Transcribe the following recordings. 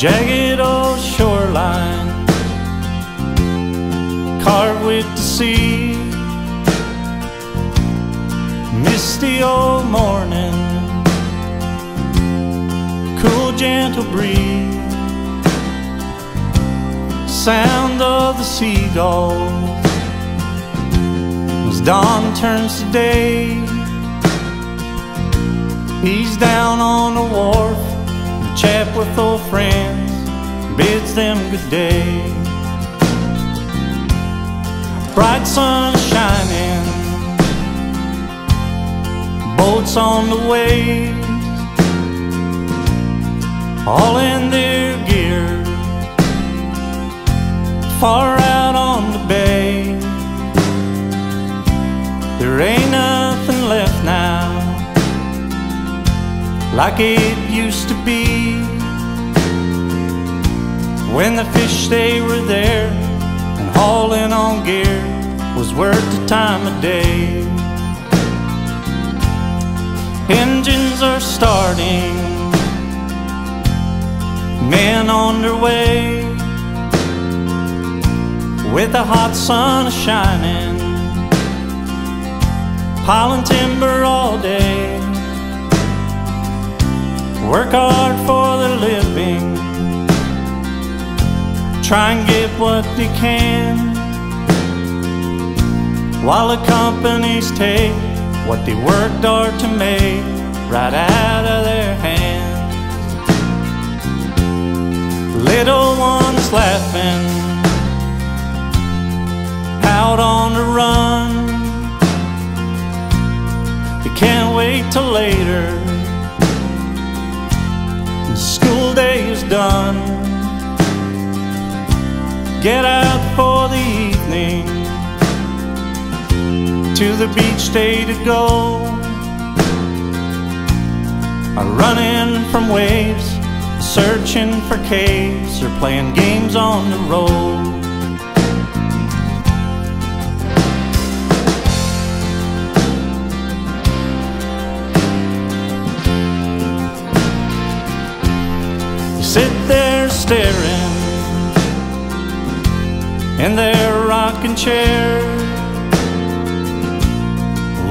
jagged old shoreline carved with the sea. Misty old morning, cool gentle breeze, sound of the seagulls as dawn turns to day. He's down on the wharf, chap with old friends bids them good day. Bright sun shining, boats on the waves, all in their gear, far like it used to be. When the fish they were there and hauling on gear was worth the time of day. Engines are starting, men on their way. With the hot sun shining, piling timber all day work hard for their living, try and get what they can, while the companies take what they worked hard to make right out of their hands. Little ones laughing, out on the run. They can't wait till later is done. Get out for the evening to the beach day to go. Running from waves, searching for caves, or playing games on the road. Sit there staring in their rocking chair.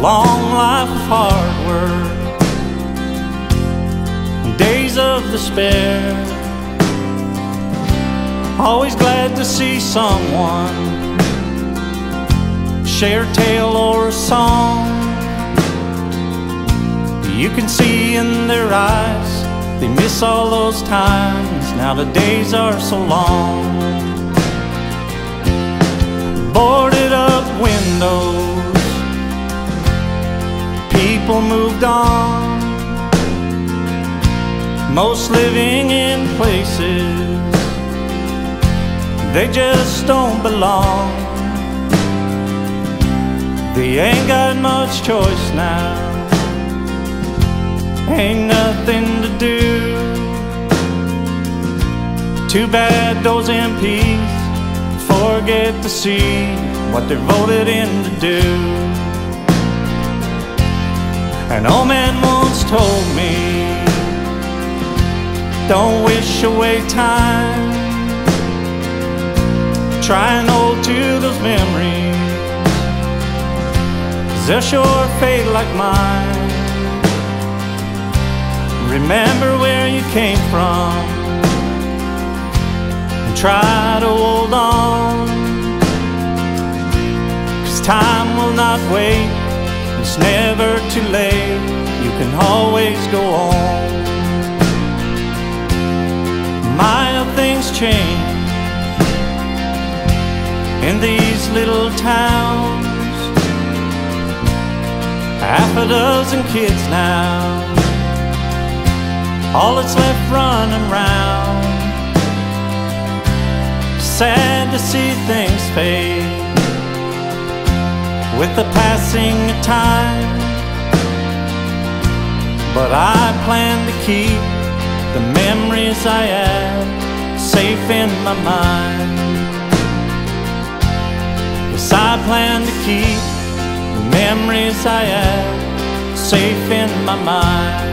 Long life of hard work, days of despair. Always glad to see someone share a tale or a song. You can see in their eyes they miss all those times, now the days are so long. Boarded up windows, people moved on. Most living in places they just don't belong. They ain't got much choice now ain't nothing to do. Too bad those MPs forget to see what they're voted in to do. An old man once told me, don't wish away time. Try and hold to those memories, they they'll sure fade like mine. Remember where you came from and try to hold on. Cause time will not wait, it's never too late. You can always go on. My, things change in these little towns. Half a dozen kids now all that's left running round. Sad to see things fade with the passing of time. But I plan to keep the memories I have safe in my mind. Yes, I plan to keep the memories I have safe in my mind.